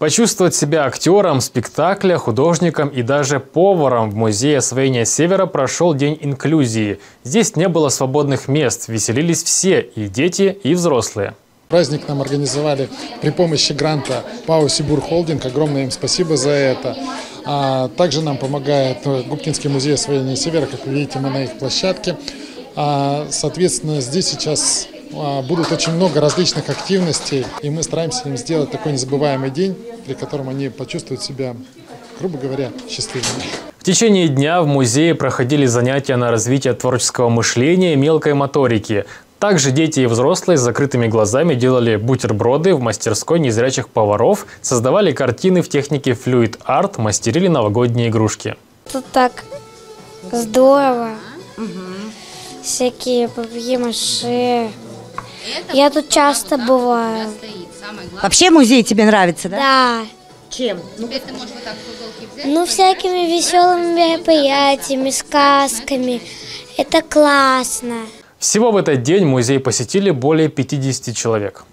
Почувствовать себя актером спектакля, художником и даже поваром в Музее освоения Севера прошел День инклюзии. Здесь не было свободных мест, веселились все, и дети, и взрослые. Праздник нам организовали при помощи гранта ПАО «Сибур Холдинг». Огромное им спасибо за это. А также нам помогает э, Губкинский музей освоения Севера. Как вы видите, мы на их площадке. А, соответственно, здесь сейчас будут очень много различных активностей, и мы стараемся им сделать такой незабываемый день, при котором они почувствуют себя, грубо говоря, счастливыми. В течение дня в музее проходили занятия на развитие творческого мышления и мелкой моторики. Также дети и взрослые с закрытыми глазами делали бутерброды в мастерской незрячих поваров, создавали картины в технике флюид арт, мастерили новогодние игрушки. Тут так здорово. Всякие папье-маше. Я тут часто бываю. Вообще музей тебе нравится, да? Да. Чем? Ну, всякими веселыми мероприятиями, сказками. Это классно. Всего в этот день музей посетили более 50 человек.